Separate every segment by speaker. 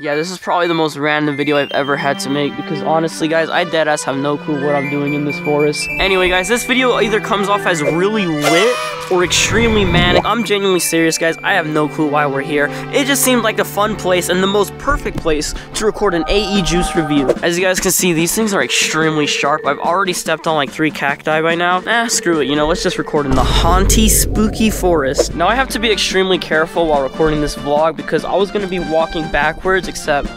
Speaker 1: Yeah, this is probably the most random video I've ever had to make because honestly, guys, I deadass have no clue what I'm doing in this forest. Anyway, guys, this video either comes off as really lit or extremely manic. I'm genuinely serious, guys. I have no clue why we're here. It just seemed like a fun place and the most perfect place to record an AE Juice review. As you guys can see, these things are extremely sharp. I've already stepped on like three cacti by now. Nah, screw it. You know, let's just record in the haunty, spooky forest. Now, I have to be extremely careful while recording this vlog because I was going to be walking backwards except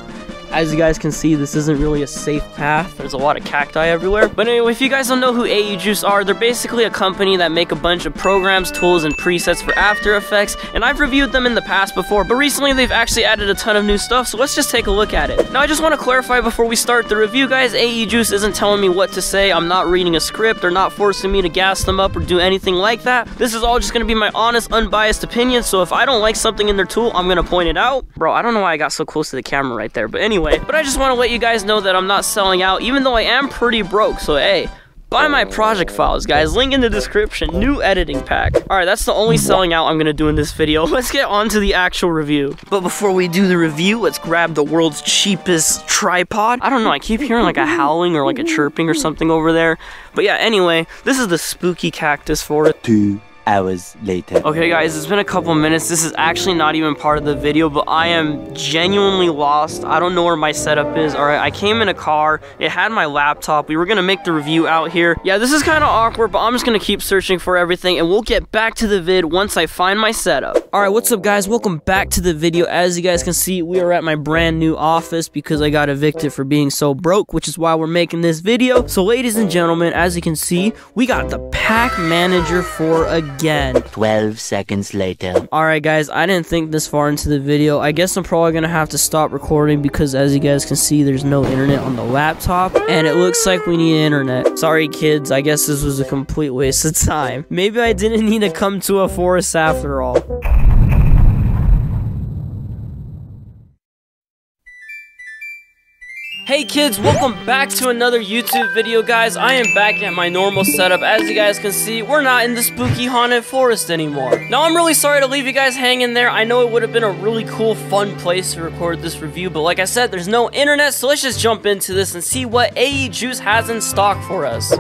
Speaker 1: as you guys can see, this isn't really a safe path. There's a lot of cacti everywhere. But anyway, if you guys don't know who AE Juice are, they're basically a company that make a bunch of programs, tools, and presets for After Effects, and I've reviewed them in the past before, but recently they've actually added a ton of new stuff, so let's just take a look at it. Now, I just want to clarify before we start the review, guys, AE Juice isn't telling me what to say, I'm not reading a script, they're not forcing me to gas them up or do anything like that. This is all just going to be my honest, unbiased opinion, so if I don't like something in their tool, I'm going to point it out. Bro, I don't know why I got so close to the camera right there, but anyway, Anyway, but I just want to let you guys know that I'm not selling out, even though I am pretty broke, so hey, Buy my project files, guys. Link in the description. New editing pack. Alright, that's the only selling out I'm gonna do in this video. Let's get on to the actual review. But before we do the review, let's grab the world's cheapest tripod. I don't know, I keep hearing like a howling or like a chirping or something over there. But yeah, anyway, this is the spooky cactus for it.
Speaker 2: Two hours later.
Speaker 1: Okay guys, it's been a couple minutes. This is actually not even part of the video, but I am genuinely lost. I don't know where my setup is. Alright, I came in a car. It had my laptop. We were gonna make the review out here. Yeah, this is kind of awkward, but I'm just gonna keep searching for everything and we'll get back to the vid once I find my setup. Alright, what's up guys? Welcome back to the video. As you guys can see, we are at my brand new office because I got evicted for being so broke, which is why we're making this video. So ladies and gentlemen, as you can see, we got the pack manager for a again.
Speaker 2: 12 seconds later.
Speaker 1: Alright guys, I didn't think this far into the video. I guess I'm probably gonna have to stop recording because as you guys can see, there's no internet on the laptop. And it looks like we need internet. Sorry kids, I guess this was a complete waste of time. Maybe I didn't need to come to a forest after all. Hey kids, welcome back to another YouTube video guys. I am back at my normal setup. As you guys can see, we're not in the spooky haunted forest anymore. Now I'm really sorry to leave you guys hanging there. I know it would have been a really cool, fun place to record this review, but like I said, there's no internet, so let's just jump into this and see what AE Juice has in stock for us.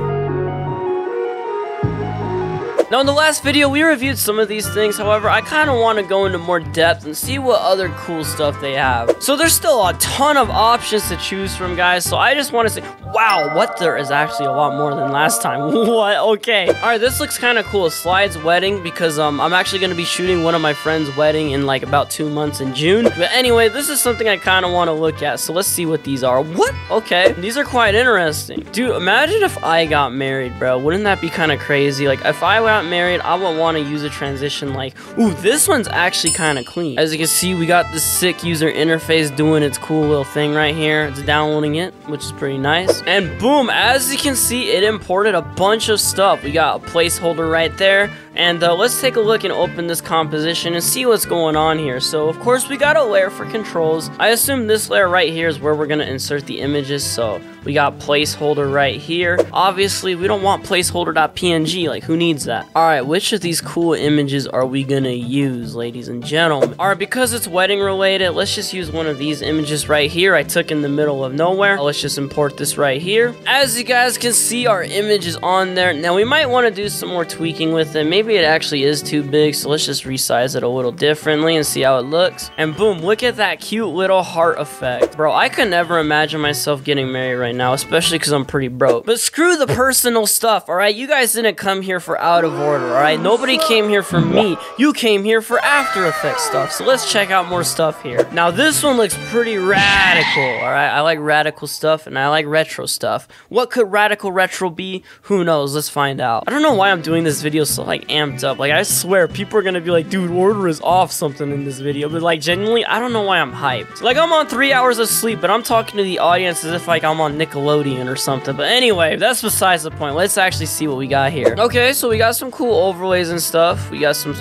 Speaker 1: Now in the last video, we reviewed some of these things, however, I kind of want to go into more depth and see what other cool stuff they have. So there's still a ton of options to choose from, guys, so I just want to say, wow, what there is actually a lot more than last time. what? Okay. Alright, this looks kind of cool. Slide's wedding, because um, I'm actually going to be shooting one of my friend's wedding in like about two months in June. But anyway, this is something I kind of want to look at, so let's see what these are. What? Okay, these are quite interesting. Dude, imagine if I got married, bro. Wouldn't that be kind of crazy? Like, if I got married, I would want to use a transition like, ooh, this one's actually kind of clean. As you can see, we got the sick user interface doing its cool little thing right here. It's downloading it, which is pretty nice. And boom, as you can see, it imported a bunch of stuff. We got a placeholder right there. And uh, let's take a look and open this composition and see what's going on here. So of course we got a layer for controls. I assume this layer right here is where we're gonna insert the images. So we got placeholder right here. Obviously we don't want placeholder.png, like who needs that? Alright, which of these cool images are we gonna use, ladies and gentlemen? Alright, because it's wedding related, let's just use one of these images right here. I took in the middle of nowhere. Let's just import this right here. As you guys can see, our image is on there. Now we might want to do some more tweaking with it. Maybe maybe it actually is too big, so let's just resize it a little differently and see how it looks. And boom, look at that cute little heart effect. Bro, I could never imagine myself getting married right now, especially because I'm pretty broke. But screw the personal stuff, alright? You guys didn't come here for out of order, alright? Nobody came here for me. You came here for After Effects stuff, so let's check out more stuff here. Now, this one looks pretty radical, alright? I like radical stuff, and I like retro stuff. What could radical retro be? Who knows? Let's find out. I don't know why I'm doing this video so, like, amped up. Like, I swear, people are gonna be like, dude, order is off something in this video. But, like, genuinely, I don't know why I'm hyped. Like, I'm on three hours of sleep, but I'm talking to the audience as if, like, I'm on Nickelodeon or something. But anyway, that's besides the point. Let's actually see what we got here. Okay, so we got some cool overlays and stuff. We got some...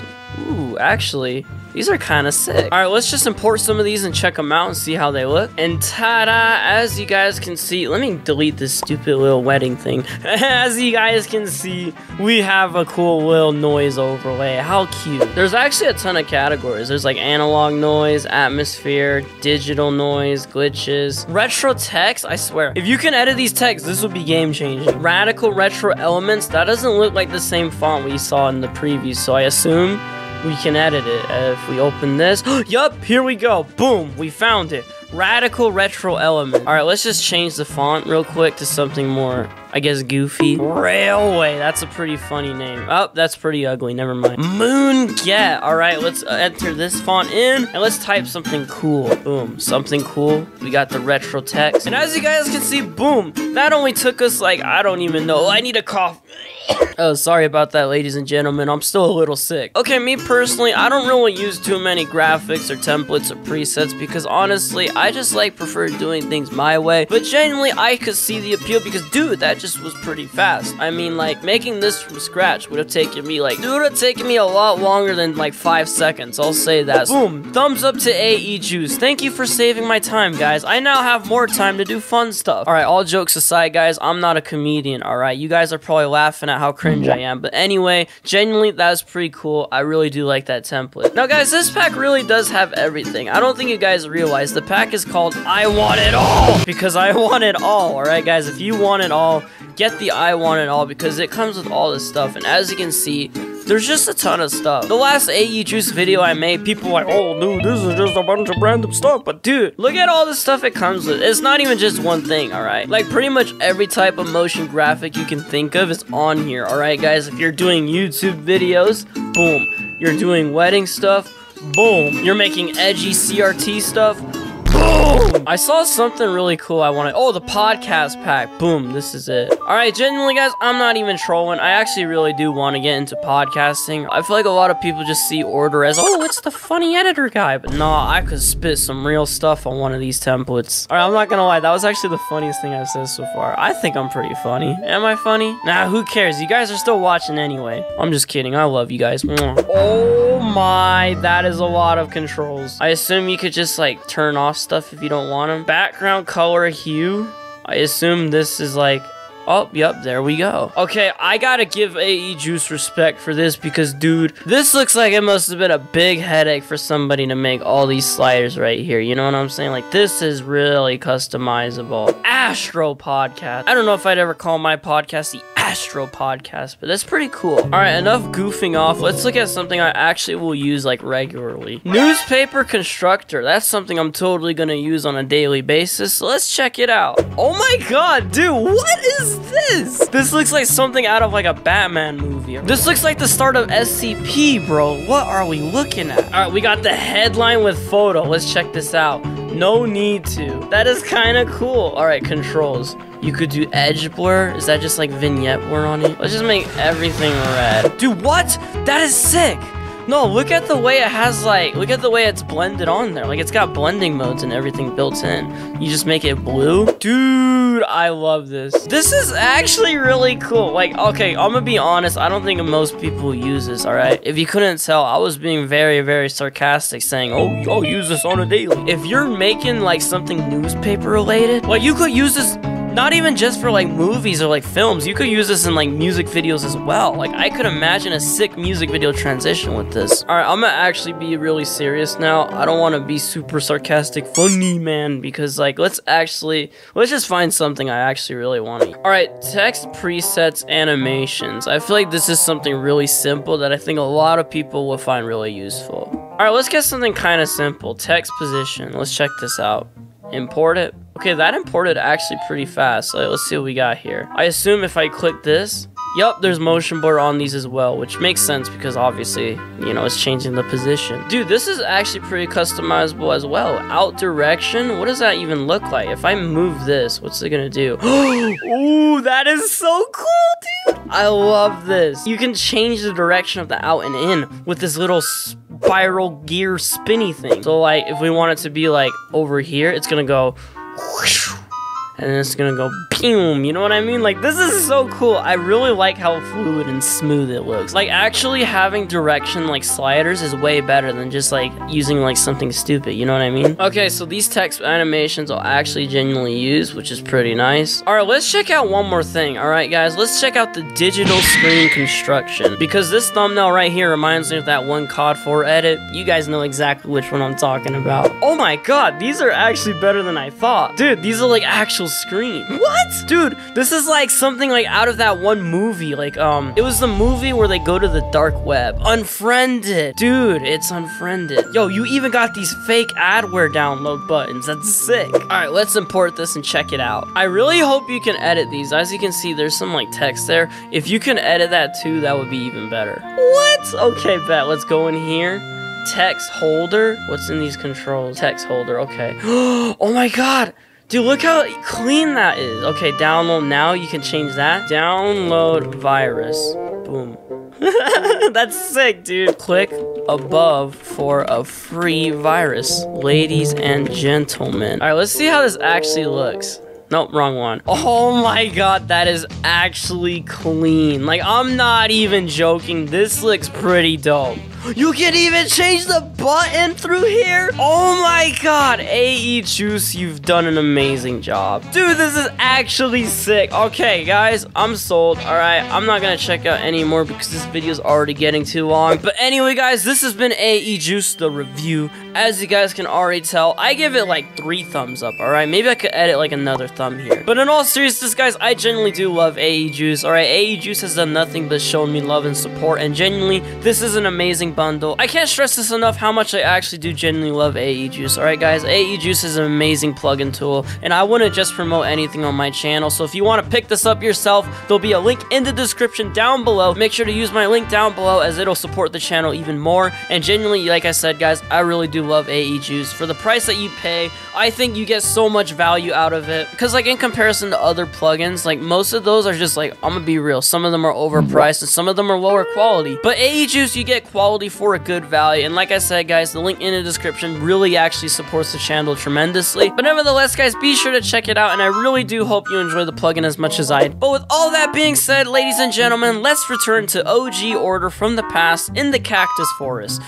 Speaker 1: Ooh, actually... These are kind of sick. All right, let's just import some of these and check them out and see how they look. And ta-da, as you guys can see, let me delete this stupid little wedding thing. as you guys can see, we have a cool little noise overlay. How cute. There's actually a ton of categories. There's like analog noise, atmosphere, digital noise, glitches, retro text. I swear, if you can edit these texts, this would be game changing. Radical retro elements. That doesn't look like the same font we saw in the preview, so I assume we can edit it. Uh, if we open this, yup, here we go. Boom, we found it. Radical retro element. All right, let's just change the font real quick to something more, I guess, goofy. Raleway, that's a pretty funny name. Oh, that's pretty ugly, never mind. Moon Get. All right, let's enter this font in and let's type something cool. Boom, something cool. We got the retro text. And as you guys can see, boom, that only took us like, I don't even know. I need a cough. Oh, sorry about that, ladies and gentlemen. I'm still a little sick. Okay, me personally, I don't really use too many graphics or templates or presets because honestly, I just like prefer doing things my way. But genuinely, I could see the appeal because, dude, that just was pretty fast. I mean, like, making this from scratch would have taken me, like, it would have taken me a lot longer than, like, five seconds. I'll say that. Boom. Thumbs up to AE Juice. Thank you for saving my time, guys. I now have more time to do fun stuff. All right, all jokes aside, guys, I'm not a comedian, all right? You guys are probably laughing at how cringe I am. But anyway, genuinely, that was pretty cool. I really do like that template. Now, guys, this pack really does have everything. I don't think you guys realize the pack is called I Want It All because I want it all, all right, guys? If you want it all, get the I Want It All because it comes with all this stuff. And as you can see, there's just a ton of stuff. The last AE Juice video I made, people were like, oh, dude, this is just a bunch of random stuff. But dude, look at all the stuff it comes with. It's not even just one thing, all right? Like pretty much every type of motion graphic you can think of is on here, all right, guys? If you're doing YouTube videos, boom. You're doing wedding stuff, boom. You're making edgy CRT stuff, Boom! I saw something really cool I wanted. Oh, the podcast pack. Boom, this is it. All right, genuinely, guys, I'm not even trolling. I actually really do want to get into podcasting. I feel like a lot of people just see Order as, oh, it's the funny editor guy. But nah, I could spit some real stuff on one of these templates. All right, I'm not gonna lie. That was actually the funniest thing I've said so far. I think I'm pretty funny. Am I funny? Nah, who cares? You guys are still watching anyway. I'm just kidding. I love you guys. Oh my, that is a lot of controls. I assume you could just like turn off stuff if you don't want them. Background color hue. I assume this is like Oh, yep, there we go. Okay, I gotta give AE Juice respect for this because, dude, this looks like it must have been a big headache for somebody to make all these sliders right here. You know what I'm saying? Like, this is really customizable. Astro Podcast. I don't know if I'd ever call my podcast the Astro Podcast, but that's pretty cool. All right, enough goofing off. Let's look at something I actually will use like regularly. Newspaper Constructor. That's something I'm totally gonna use on a daily basis. So let's check it out. Oh my god, dude, what is this? This looks like something out of like a Batman movie. This looks like the start of SCP, bro. What are we looking at? All right, we got the headline with photo. Let's check this out. No need to. That is kind of cool. All right, controls. You could do edge blur. Is that just like vignette blur on it? Let's just make everything red. Dude, what? That is sick. No, look at the way it has like, look at the way it's blended on there. Like it's got blending modes and everything built in. You just make it blue. Dude, I love this. This is actually really cool. Like, okay, I'm gonna be honest. I don't think most people use this, all right? If you couldn't tell, I was being very, very sarcastic saying, oh, I'll use this on a daily. If you're making like something newspaper related, like you could use this not even just for like movies or like films. You could use this in like music videos as well. Like I could imagine a sick music video transition with this. All right, I'm gonna actually be really serious now. I don't want to be super sarcastic, funny man, because like let's actually let's just find something I actually really want to. All right, text presets animations. I feel like this is something really simple that I think a lot of people will find really useful. All right, let's get something kind of simple. Text position. Let's check this out. Import it. Okay, that imported actually pretty fast. Let's see what we got here. I assume if I click this, Yup, there's motion blur on these as well, which makes sense because obviously, you know, it's changing the position. Dude, this is actually pretty customizable as well. Out direction, what does that even look like? If I move this, what's it gonna do? Ooh, that is so cool, dude! I love this. You can change the direction of the out and in with this little spiral gear spinny thing. So like, if we want it to be like over here, it's gonna go and it's gonna go boom. You know what I mean? Like this is so cool. I really like how fluid and smooth it looks. Like actually having direction like sliders is way better than just like using like something stupid. You know what I mean? Okay, so these text animations I'll actually genuinely use, which is pretty nice. All right, let's check out one more thing. All right, guys, let's check out the digital screen construction because this thumbnail right here reminds me of that one COD 4 edit. You guys know exactly which one I'm talking about. Oh my god, these are actually better than I thought. Dude, these are like actual screen. What? Dude, this is like something like out of that one movie. Like, um, it was the movie where they go to the dark web. Unfriended. Dude, it's unfriended. Yo, you even got these fake adware download buttons. That's sick. All right, let's import this and check it out. I really hope you can edit these. As you can see, there's some like text there. If you can edit that too, that would be even better. What? Okay, bet. Let's go in here text holder. What's in these controls? Text holder, okay. oh my god! Dude, look how clean that is. Okay, download now. You can change that. Download virus. Boom. That's sick, dude. Click above for a free virus, ladies and gentlemen. All right, let's see how this actually looks. Nope, wrong one. Oh my god, that is actually clean. Like, I'm not even joking. This looks pretty dope. You can even change the button through here? Oh my god, AE Juice, you've done an amazing job. Dude, this is actually sick. Okay, guys, I'm sold. Alright, I'm not gonna check out anymore because this video is already getting too long. But anyway, guys, this has been AE Juice, the review. As you guys can already tell, I give it like three thumbs up, alright? Maybe I could edit like another thumb here. But in all seriousness, guys, I genuinely do love AE Juice, alright? AE Juice has done nothing but shown me love and support, and genuinely, this is an amazing bundle. I can't stress this enough how much I actually do genuinely love AE Juice. Alright guys, AE Juice is an amazing plugin tool, and I wouldn't just promote anything on my channel, so if you want to pick this up yourself, there'll be a link in the description down below. Make sure to use my link down below as it'll support the channel even more, and genuinely, like I said guys, I really do love AE Juice. For the price that you pay, I think you get so much value out of it, because like in comparison to other plugins, like most of those are just like, I'm gonna be real, some of them are overpriced and some of them are lower quality, but AE Juice, you get quality for a good value. And like I said, guys, the link in the description really actually supports the channel tremendously. But nevertheless, guys, be sure to check it out. And I really do hope you enjoy the plugin as much as I. But with all that being said, ladies and gentlemen, let's return to OG Order from the past in the Cactus Forest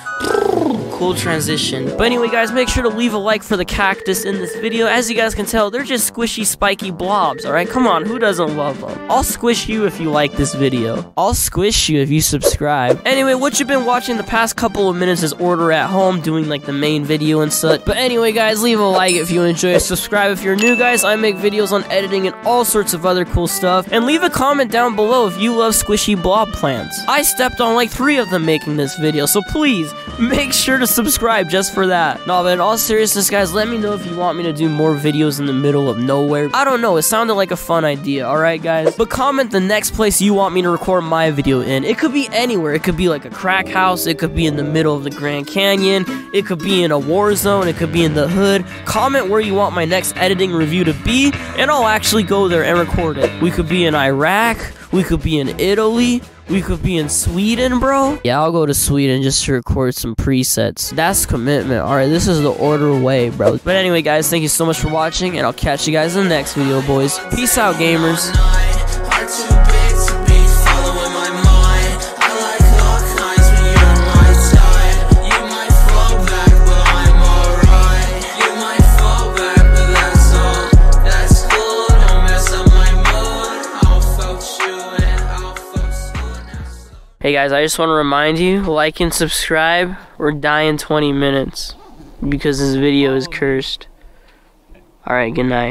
Speaker 1: cool transition. But anyway, guys, make sure to leave a like for the cactus in this video. As you guys can tell, they're just squishy, spiky blobs, alright? Come on, who doesn't love them? I'll squish you if you like this video. I'll squish you if you subscribe. Anyway, what you've been watching the past couple of minutes is Order at Home, doing like the main video and such. But anyway, guys, leave a like if you enjoy. Subscribe if you're new, guys. I make videos on editing and all sorts of other cool stuff. And leave a comment down below if you love squishy blob plants. I stepped on like three of them making this video, so please, make sure to subscribe just for that. No, but in all seriousness, guys, let me know if you want me to do more videos in the middle of nowhere. I don't know, it sounded like a fun idea, alright, guys? But comment the next place you want me to record my video in. It could be anywhere. It could be like a crack house. It could be in the middle of the Grand Canyon. It could be in a war zone. It could be in the hood. Comment where you want my next editing review to be, and I'll actually go there and record it. We could be in Iraq. We could be in Italy. We could be in Sweden, bro. Yeah, I'll go to Sweden just to record some presets. That's commitment. All right, this is the order way, bro. But anyway, guys, thank you so much for watching, and I'll catch you guys in the next video, boys. Peace out, gamers. Guys, I just want to remind you, like and subscribe or die in 20 minutes because this video is cursed. Alright, good night.